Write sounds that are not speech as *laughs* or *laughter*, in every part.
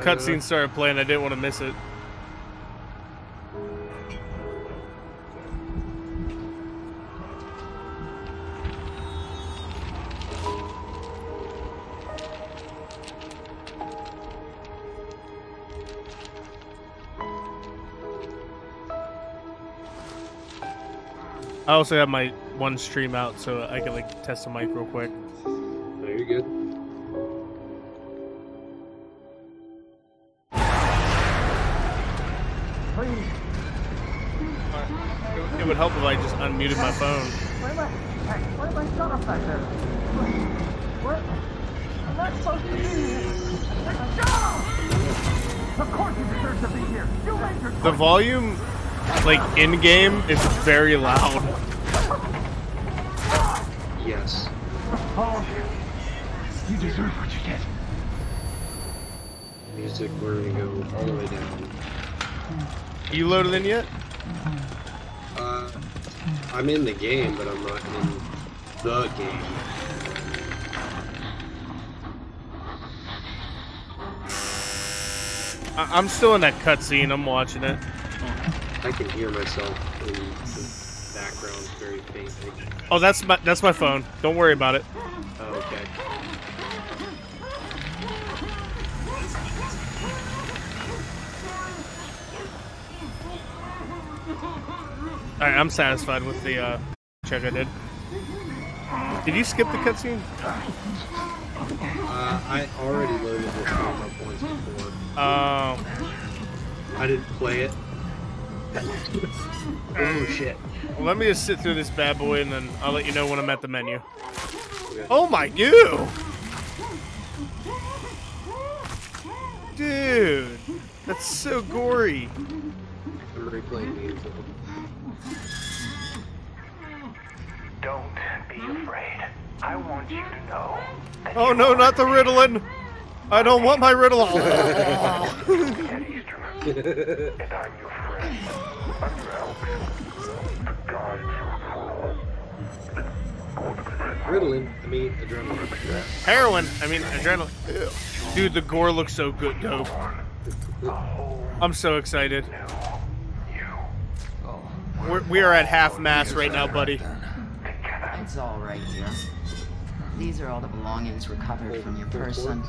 cutscene started playing. I didn't want to miss it. I also have my one stream out, so I can like test the mic real quick. You're good. Unmuted my phone. Where am I? Hey, where am I shut up back there? Where? I'm not supposed to be here. Go! Of course you deserve to be here. You made your The volume, like in game, is very loud. Yes. Oh, you deserve what you get. Music, we're gonna go all the way down. You loaded in yet? Mm-hmm. I'm in the game, but I'm not in the game. I- I'm still in that cutscene. I'm watching it. I can hear myself in the background very faintly. Oh, that's my that's my phone. Don't worry about it. I'm satisfied with the uh, check I did. Did you skip the cutscene? Uh, I already loaded this game up once before. Um, I didn't play it. *laughs* oh shit. well, let me just sit through this bad boy, and then I'll let you know when I'm at the menu. Okay. Oh my goo! Dude, that's so gory. I'm replaying the intro. Don't be afraid. I want you to know. that Oh no, not the Ritalin! I don't want my Ritalin. *laughs* *laughs* and I'm your friend. I'm your helper. To guide you through. Ritalin, I mean adrenaline. Heroin. I mean, adrenaline. Dude, the gore looks so good, dope. I'm so excited. We're, we are at half mass right now, buddy. It's all right here. These are all the belongings recovered from your person.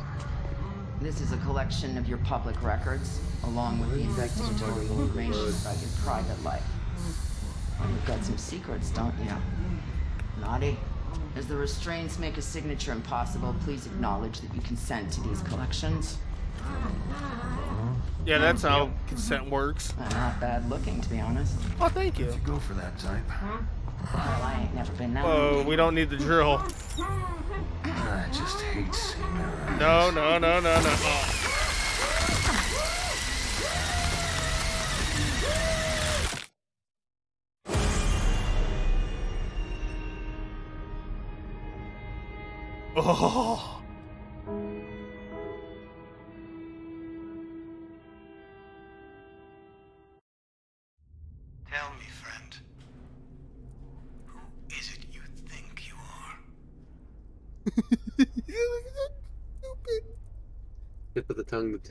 This is a collection of your public records, along with the investigatory information about your private life. Well, you've got some secrets, don't you? Naughty. As the restraints make a signature impossible, please acknowledge that you consent to these collections. Yeah, that's how consent works. Uh, not bad looking, to be honest. Oh, thank you. you Go for that type. Huh? Well, I ain't never been that. Oh, we don't need the drill. I just hate seeing her. No, no, no, no, no. Oh. Oh.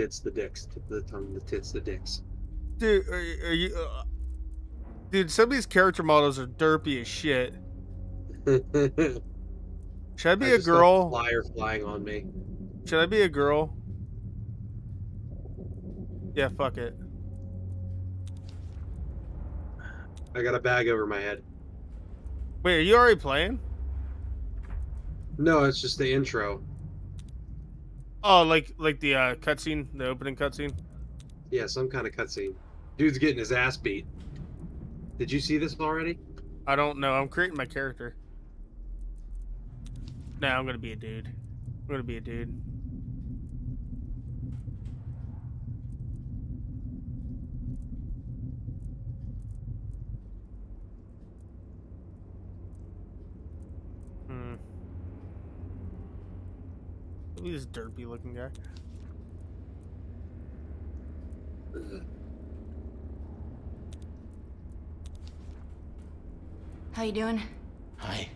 Tits, the dicks. Tip of the tongue, the tits, the dicks. Dude, are, you- are you? Uh, dude, some of these character models are derpy as shit. *laughs* Should I be I a girl? Flyer flying on me. Should I be a girl? Yeah, fuck it. I got a bag over my head. Wait, are you already playing? No, it's just the intro. Oh, like like the uh, cutscene, the opening cutscene. Yeah, some kind of cutscene. Dude's getting his ass beat. Did you see this already? I don't know. I'm creating my character. Nah, I'm gonna be a dude. I'm gonna be a dude. Hmm. Look at this derpy looking guy. How you doing? Hi.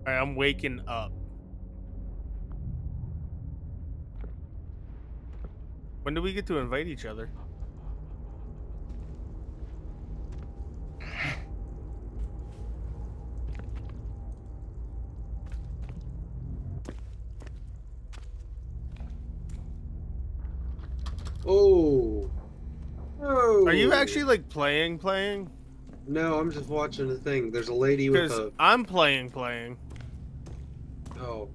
Alright, I'm waking up. When do we get to invite each other? Oh. Oh. Are you actually like playing playing? No, I'm just watching the thing. There's a lady with a. I'm playing playing. Oh.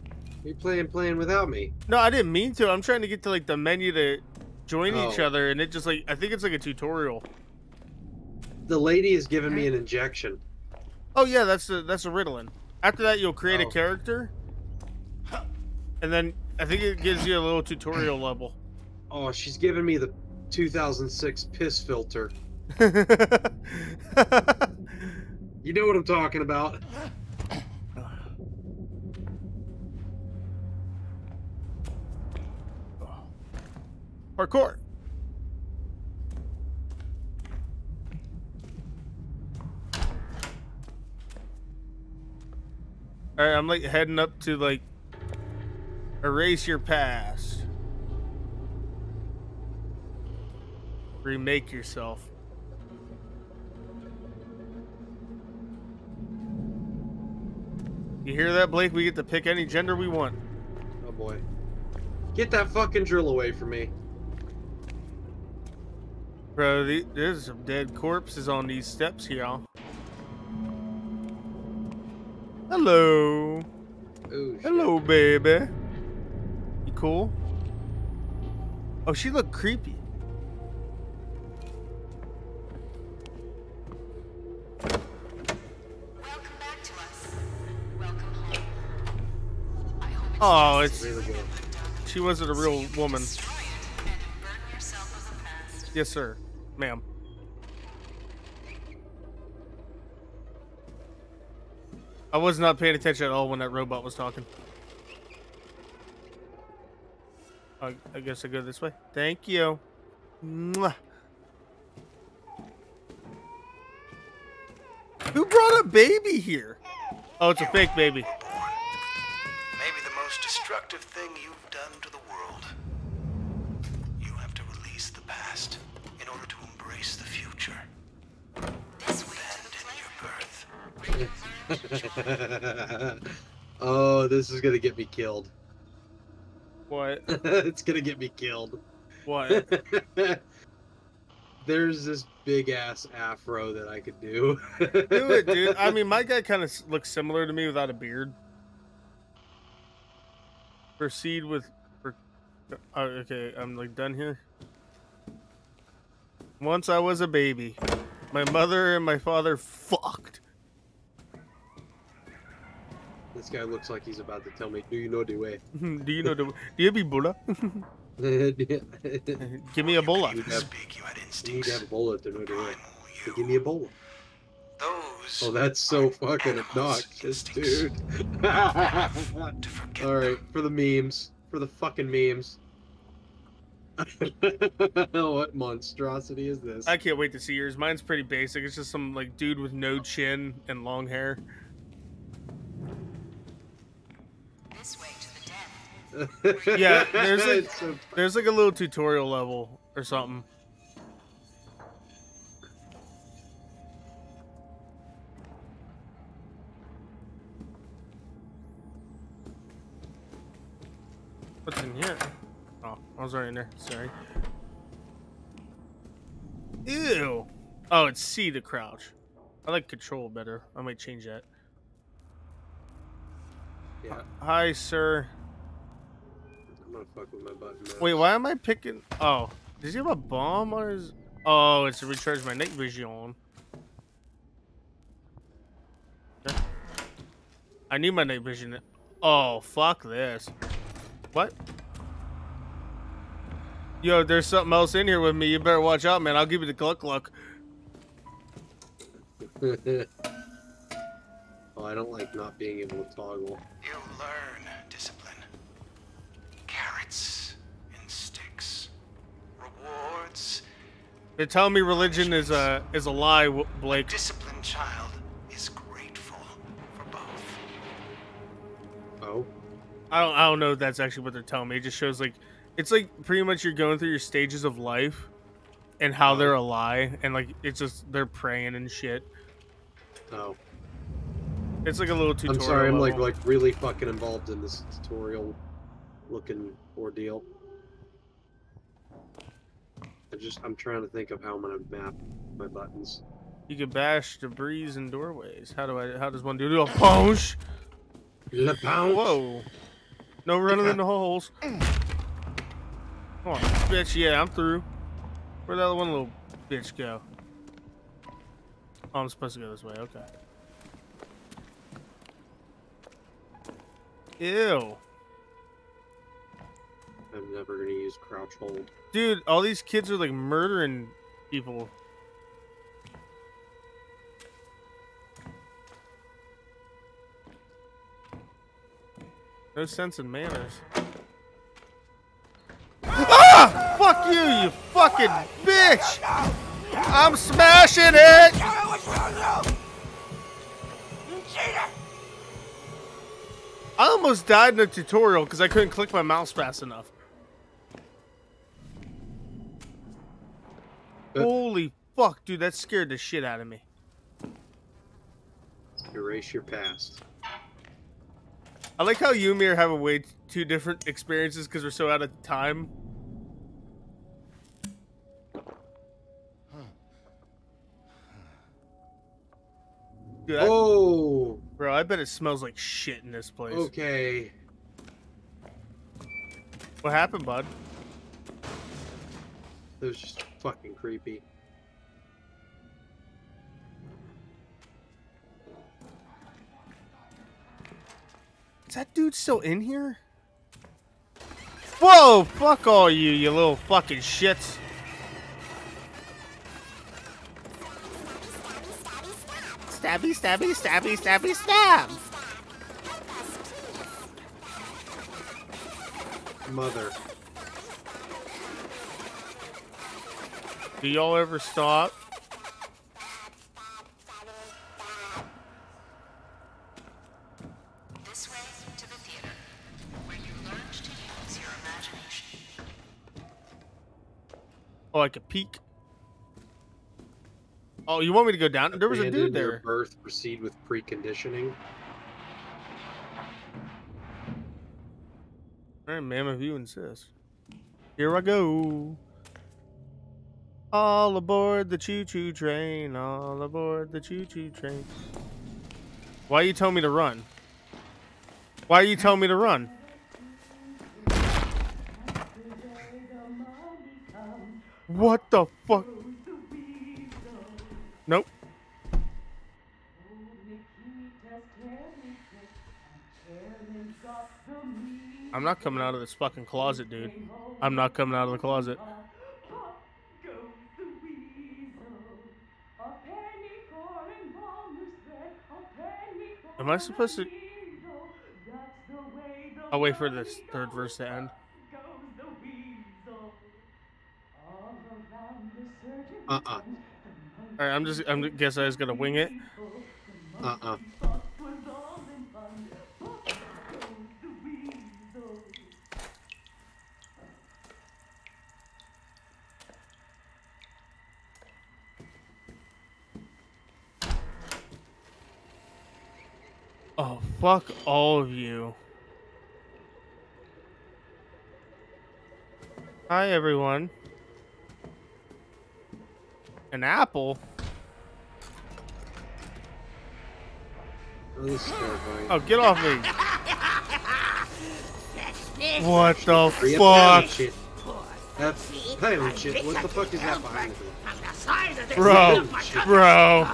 You playing playing without me? No, I didn't mean to. I'm trying to get to like the menu to join each Oh. other, and it just like I think it's like a tutorial. The lady is giving me an injection. Oh yeah, that's a that's a Ritalin. After that, you'll create Oh. a character, and then I think it gives you a little tutorial level. Oh, she's giving me the 2006 piss filter. *laughs* You know what I'm talking about. Parkour. All right, I'm like heading up to like erase your past. Remake yourself. You hear that, Blake? We get to pick any gender we want. Oh boy. Get that fucking drill away from me. Bro, the, there's some dead corpses on these steps here. y'all. Hello. Ooh, shit. Hello, baby. You cool? Oh, she looked creepy. Oh, it's as Really you good. would have done. she wasn't a real woman. destroy it and burn yourself with the past. Yes, sir, ma'am. I was not paying attention at all when that robot was talking. I, I guess I go this way. Thank you. Mwah. Who brought a baby here? Oh, it's a fake baby. Maybe the most destructive thing you've done to the world. You have to release the past in order to embrace the future. This way to the your birth. *laughs* oh, this is gonna get me killed. What? *laughs* it's gonna get me killed. What? *laughs* There's this big ass afro that I could do. Do it, dude. I mean, my guy kind of looks similar to me without a beard. Proceed with. pro- Oh, uh, okay, I'm like done here. Once I was a baby, my mother and my father fucked. this guy looks like he's about to tell me, "Do you know the way?" *laughs* do you know the? Way? Do you be Buddha? *laughs* *laughs* Give me a bola. You have- you had need to have Ebola to know the way. So give me a Ebola. Those. Oh, that's so fucking animals' obnoxious, dude. *laughs* To forget All right, them. for the memes, for the fucking memes. *laughs* what monstrosity is this? I can't wait to see yours. Mine's pretty basic. It's just some like dude with no chin and long hair. This way to the den. Yeah, there's *laughs* like- so- There's like a little tutorial level or something. In here? Oh, I was already in there. Sorry. Ew. Oh, it's C to crouch. I like control better. I might change that. yeah, Hi, sir. I'm gonna fuck with my button. Wait, why am I picking? Oh, does he have a bomb on his? Oh, it's to recharge my night vision. I need my night vision. Oh, fuck this. What? Yo, there's something else in here with me. You better watch out, man. I'll give you the cluck cluck. *laughs* oh, I don't like not being able to toggle. You learn discipline. Carrots and sticks. Rewards. They're telling me religion is a is a lie, W- A Blake. disciplined child I don't I don't know if that's actually what they're telling me. It just shows like it's like pretty much you're going through your stages of life and how they're a lie and like it's just they're praying and shit. Oh. It's like a little tutorial. I'm sorry, I'm like level. like really fucking involved in this tutorial looking ordeal. I just I'm trying to think of how I'm gonna map my buttons. you can bash debris and doorways. How do I how does one do it? A punch? Le. Whoa. No running in the holes. Come on, bitch. Yeah, I'm through. Where'd that other one little bitch go? Oh, I'm supposed to go this way. Okay. Ew. I'm never gonna use crouch hold. Dude, all these kids are like murdering people. No sense in manners. Ah! Fuck you, you fucking bitch! I'm smashing it! I almost died in the tutorial because I couldn't click my mouse fast enough. Holy fuck, dude, that scared the shit out of me. Erase your past. I like how you and me are having way two different experiences because we're so out of time. Dude, I- Oh, bro, I bet it smells like shit in this place. okay. What happened, bud? It was just fucking creepy. Is that dude still in here? Whoa! Fuck all you, you little fucking shits. Stabby, stabby, stabby, stabby, stab! Mother. Do y'all ever stop? To the theater, where you learned to use your imagination. Oh, I could peek. Oh, you want me to go down? There was a Abandon dude your there. Birth proceed with preconditioning. All right, ma'am, if you insist. Here I go. All aboard the choo-choo train. All aboard the choo-choo train. Why are you telling me to run? Why are you telling me to run? What the fuck? Nope. I'm not coming out of this fucking closet, dude. I'm not coming out of the closet. Am I supposed to? I'll wait for this third verse to end. Uh-uh. All right, I'm just. I'm guess I was gonna wing it. Uh-uh. Oh fuck all of you. Hi everyone. An apple? Oh, this is terrifying. Get off me! What the Hurry up, fuck, pilot. That's pilot shit. What the fuck is that behind the door? bro? Bro,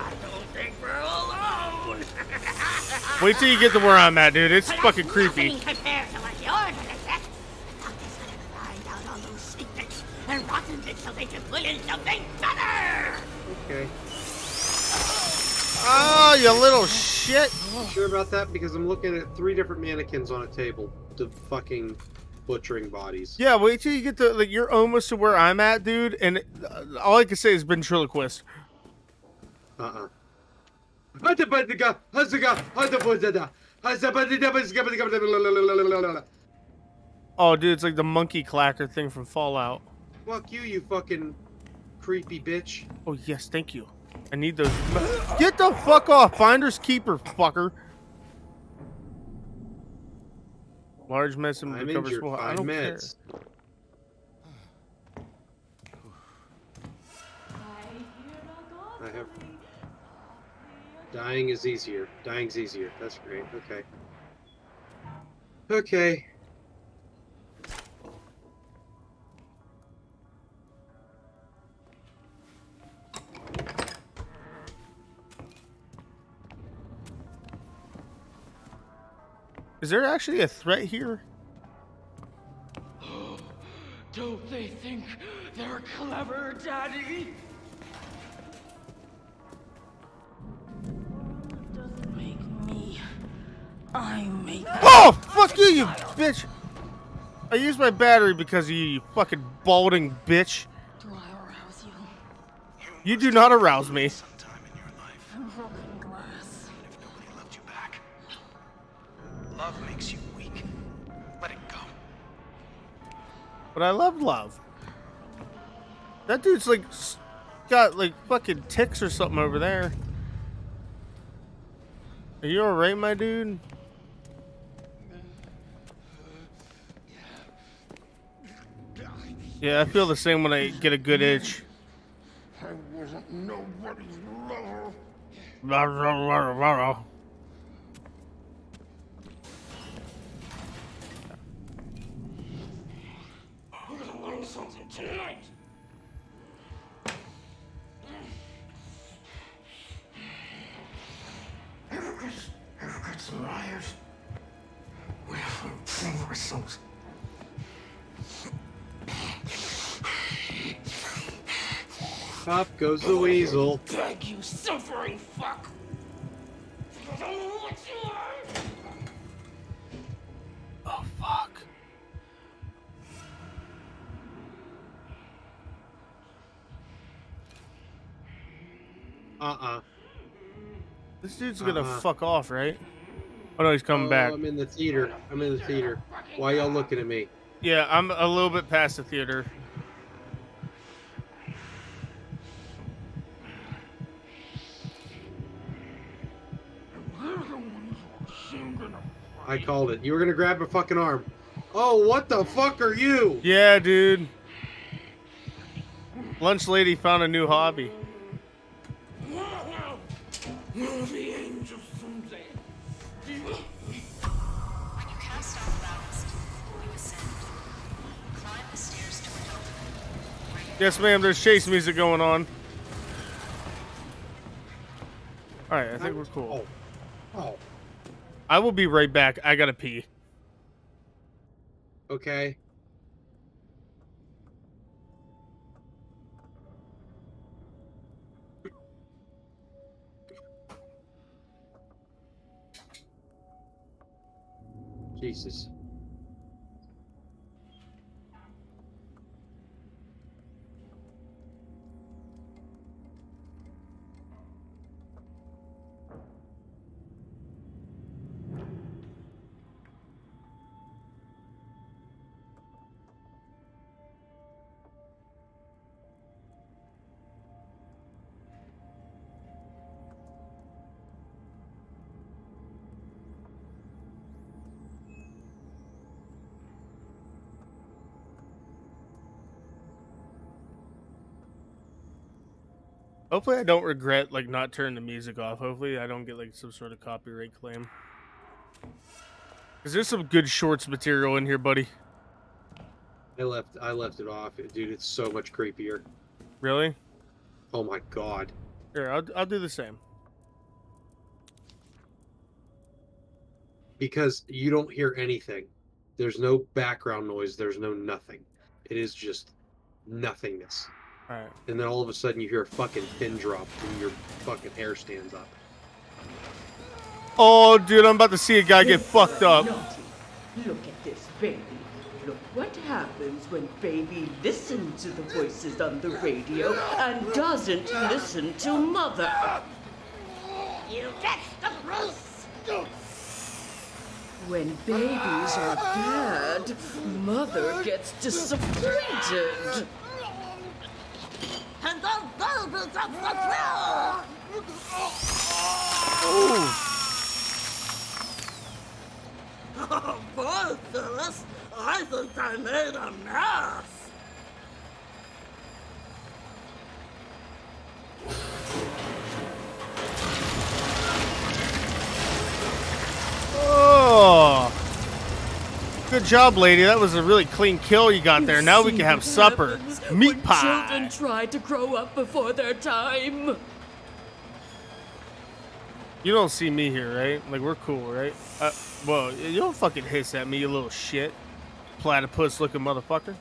wait till you get to where I'm at, dude. It's fucking creepy. Compared to what you're gonna get. Doctors are gonna find out all those secrets and rotten it so they can put in something better. Okay. Oh, you little shit! Sure about that? Because I'm looking at three different mannequins on a table. The fucking butchering bodies. Yeah, wait till you get to like you're almost to where I'm at, dude. And uh, all I can say is ventriloquist. Uh-uh. Hadi badika, haziga, hadi bozada. Oh, dude, it's like the monkey clacker thing from Fallout. Fuck you, you fucking creepy bitch. Oh yes, thank you. I need those. *gasps* Get the fuck off, finders keeper, fucker. Large medicine I'm recovers full. I don't meds. I have. Dying is easier. Dying's easier. That's great. Okay. Okay. Is there actually a threat here? *gasps* Don't they think they're clever, Daddy? Doesn't make me. I make. Oh, fuck you, you bitch! I used my battery because of you, you fucking balding bitch. Do I arouse you? You do not arouse me. Love. That dude's like got like fucking ticks or something over there. Are you alright, my dude? Yeah, I feel the same when I get a good itch. I wasn't nobody's lover. Goes the weasel. Beg you, suffering fuck. Because I know what you are. Oh fuck. Uh-uh. This dude's gonna Uh-uh. fuck off, right? Oh no, he's coming Oh, back. I'm in the theater. I'm in the theater. Why y'all looking at me? Yeah, I'm a little bit past the theater. I called it. You were gonna grab a fucking arm. Oh, what the fuck are you? Yeah, dude. Lunch lady found a new hobby. We'll be angels someday. When you cast off ballast, you ascend. Climb the stairs to adulthood. where you Yes, ma'am. There's chase music going on. All right, I think we're cool. Oh. Oh. I will be right back. I gotta pee. Okay. Jesus. Hopefully, I don't regret like not turning the music off. Hopefully, I don't get like some sort of copyright claim. Cause there's some good shorts material in here, buddy. I left I left it off. Dude, it's so much creepier. Really? Oh my god. Here, I'll I'll do the same. Because you don't hear anything. There's no background noise, there's no nothing. It is just nothingness. All right. And then all of a sudden you hear a fucking pin drop and your fucking hair stands up. Oh, dude, I'm about to see a guy get fucked up. Naughty. Look at this baby. Look what happens when baby listens to the voices on the radio and doesn't listen to mother. You get the Bruce! When babies are bad, mother gets disappointed. And the babies of the world! Oh boy, Phyllis, I think I made a mess. Oh. Good job, lady. That was a really clean kill you got there. Now we can have supper. Meat pie. Children try to grow up before their time. You don't see me here, right? Like we're cool, right? Uh, well, you don't fucking hiss at me, you little shit, platypus looking motherfucker.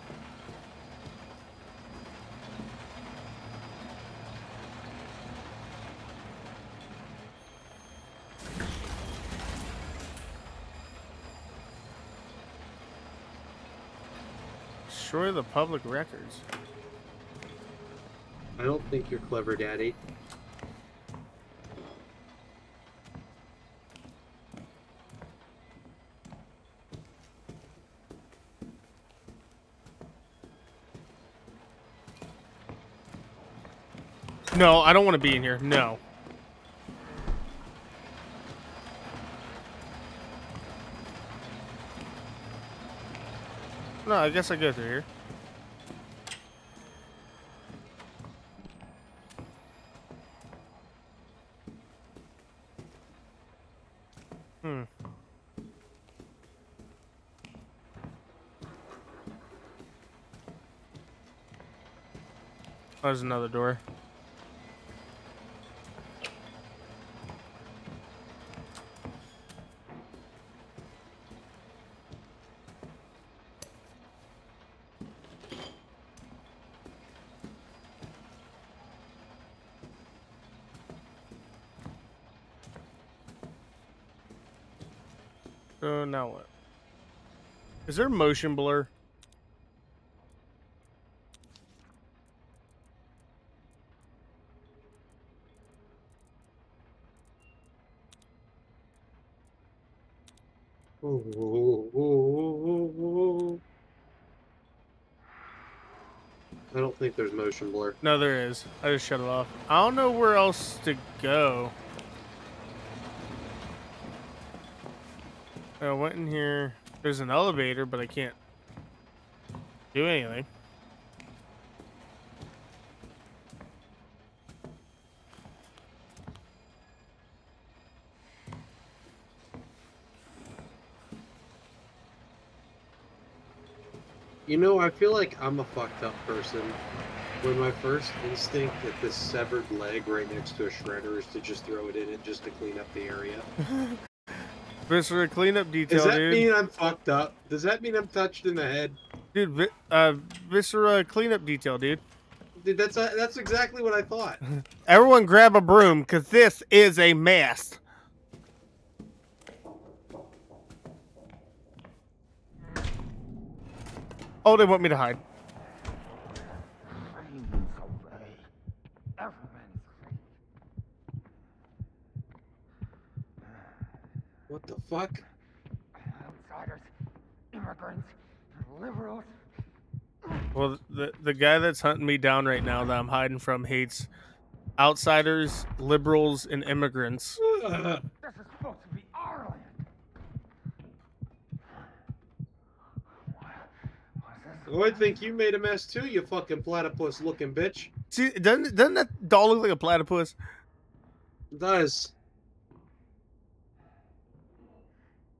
Destroy the public records. I don't think you're clever, Daddy. No, I don't want to be in here. No. No, I guess I go through here. Hmm. There's another door. So now what? Is there motion blur? I don't think there's motion blur. No, there is. I just shut it off. I don't know where else to go. I went in here. There's an elevator, but I can't do anything. You know, I feel like I'm a fucked up person. When my first instinct at this severed leg right next to a shredder is to just throw it in it just to clean up the area. *laughs* Viscera cleanup detail, Does that dude. mean I'm fucked up? Does that mean I'm touched in the head? Dude, vi- uh, Viscera cleanup detail, dude. Dude, that's uh, that's exactly what I thought. *laughs* Everyone grab a broom, because this is a mess. Oh, they want me to hide. What the fuck? Outsiders, immigrants, liberals. Well, the the guy that's hunting me down right now that I'm hiding from hates outsiders, liberals, and immigrants. *laughs* This is supposed to be our land. Oh, I think you made a mess too, you fucking platypus looking bitch. See, doesn't doesn't that doll look like a platypus? It does.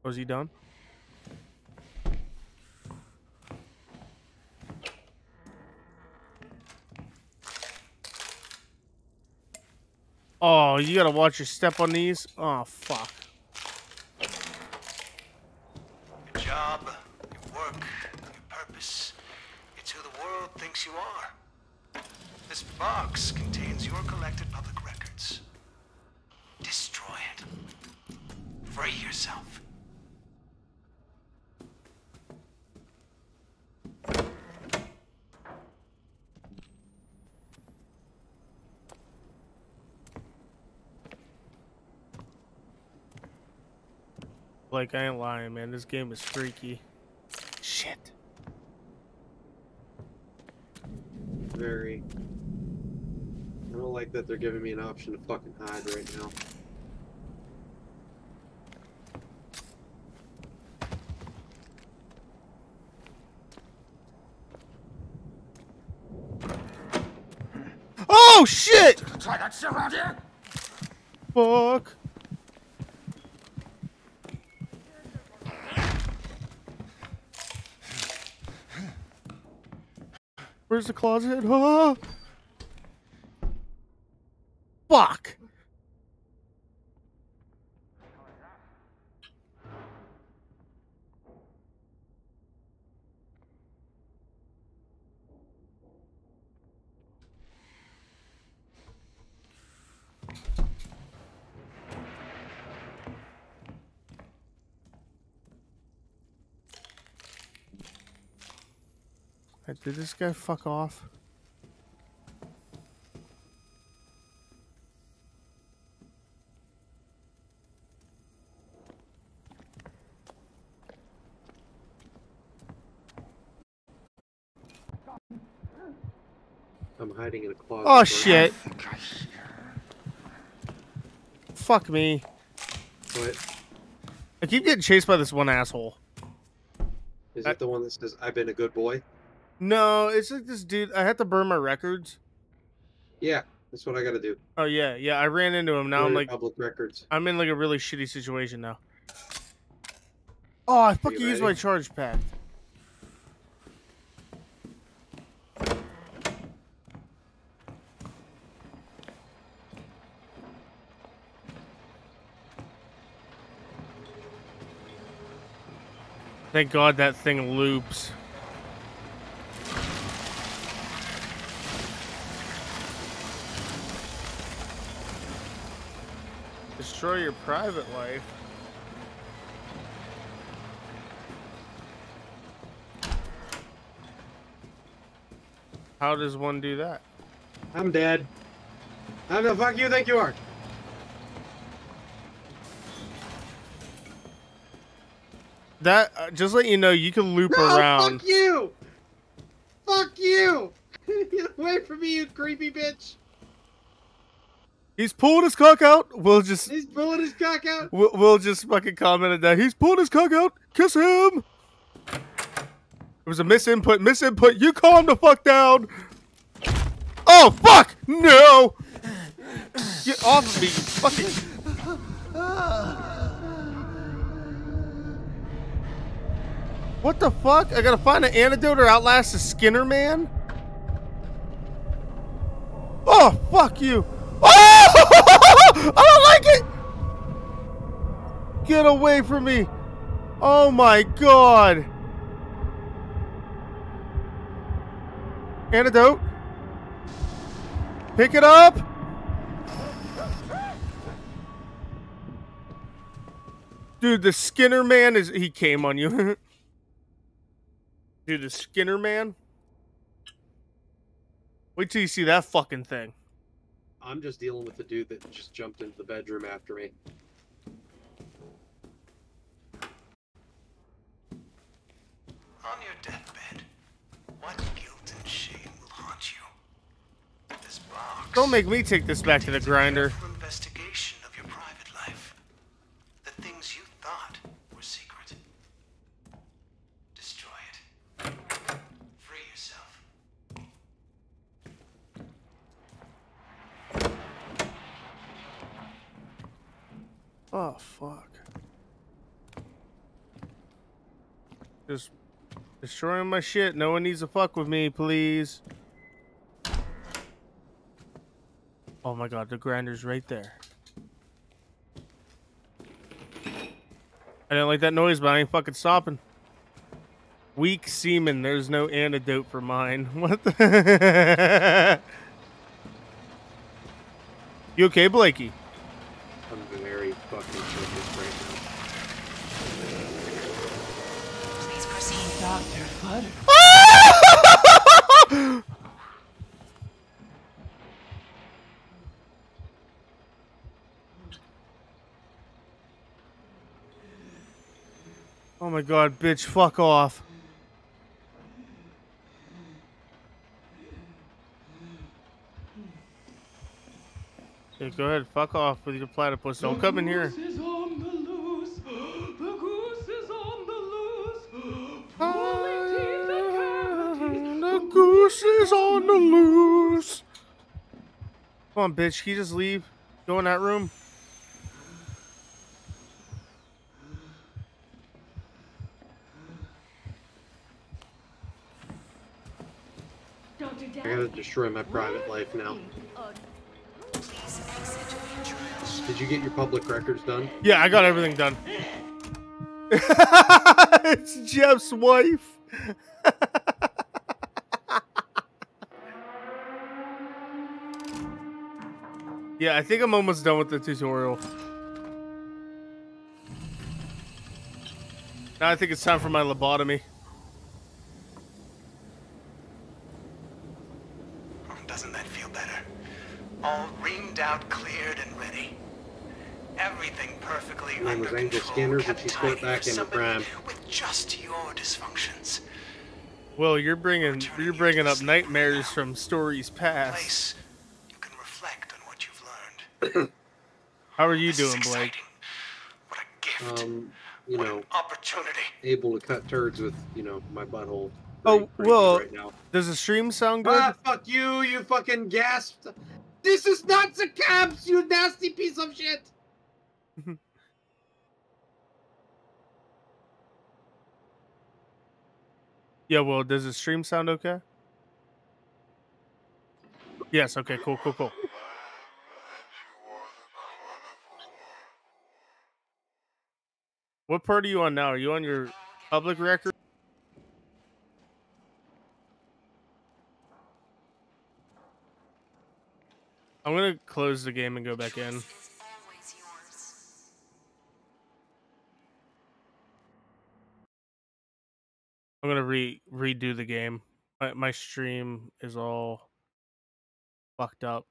Was he done? Oh, you gotta watch your step on these. Oh, fuck. Your job, your work, your purpose. It's who the world thinks you are. This box contains your collected public records. Destroy it. Free yourself. Like I ain't lying, man. This game is freaky. Shit. Very. I don't like that they're giving me an option to fucking hide right now. Oh shit! Try that shit around here? Fuck. Where's the closet? *laughs* Ah! Fuck. Did this guy fuck off? I'm hiding in a closet. Oh shit. Fuck me. What? I keep getting chased by this one asshole. Is that the one that says, I've been a good boy? No, it's like this dude. I had to burn my records. Yeah, that's what I gotta do. Oh yeah, yeah. I ran into him. Now I'm like, public records. I'm in like a really shitty situation now. Oh, I fucking used my charge pad. Thank God that thing loops. Destroy your private life. How does one do that? I'm dead. How the fuck you think you are? That uh, just let you know you can loop No, around. fuck you! Fuck you! *laughs* Get away from me, you creepy bitch! He's pulling his cock out. We'll just He's pulling his cock out. we'll, we'll just fucking comment on that. He's pulling his cock out. Kiss him. It was a misinput. Misinput. You calm the fuck down. Oh fuck! No! Get off of me, you fucking. What the fuck? I gotta find an antidote or outlast the Skinner man? Oh, fuck you. Oh! *laughs* I don't like it! Get away from me. Oh my god. Antidote. Pick it up. Dude, the Skinner man is he came on you. *laughs* Dude, the Skinner man. Wait till you see that fucking thing. I'm just dealing with the dude that just jumped into the bedroom after me. On your deathbed, what guilt and shame will haunt you? This box. Don't make me take this back to the grinder. Careful investigation of your private life. The things you thought were secret. Destroy it. Free yourself. Oh fuck. Just destroying my shit. No one needs to fuck with me, please. Oh my god, the grinder's right there. I didn't like that noise, but I ain't fucking stopping. Weak semen, there's no antidote for mine. *laughs* What the? *laughs* you okay, Blakey? I'm very fucking focused right Please proceed. Dr. Butter. Oh my god, bitch, fuck off. Yeah, go ahead, fuck off with your platypus. Don't come in here. Goose is on the loose. The goose is on the loose. The goose is on the loose. Come on, bitch. Can you just leave? Go in that room. Dr. I gotta destroy my private life now. Did you get your public records done? Yeah, I got everything done. *laughs* it's Jeff's wife. *laughs* yeah, I think I'm almost done with the tutorial. Now I think it's time for my lobotomy. Doesn't that feel better? All reamed out, cleared, and ready. Everything perfectly Her name was under Angel control, Skinners, and kept she's put back for into somebody prime. With just your dysfunctions. Well, you're bringing you're bringing up nightmares from stories past. Place you can reflect on what you've learned. *clears throat* How are you This is doing, Blake? Um, you know, Opportunity. able to cut turds with, you know, my butthole. Oh, pretty- pretty well, right now. does the stream sound good? Ah, fuck you, you fucking gasped. This is not the cabs, you nasty piece of shit. *laughs* Yeah, well, does the stream sound okay? Yes, okay, cool, cool, cool. What part are you on now? Are you on your public record? I'm gonna close the game and go back in. I'm gonna re redo the game. My my stream is all fucked up.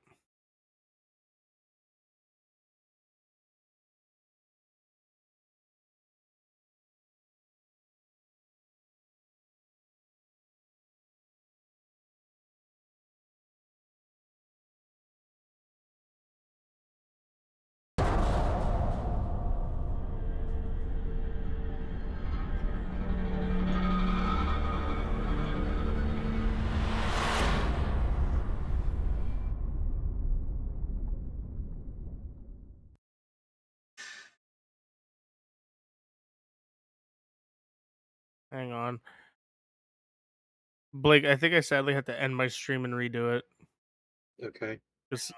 Hang on. Blake, I think I sadly have to end my stream and redo it. Okay. Just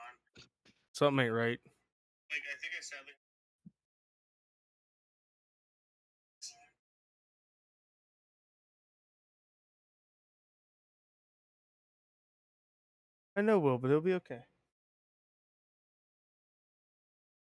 something ain't right. I know, Will, but it'll be okay.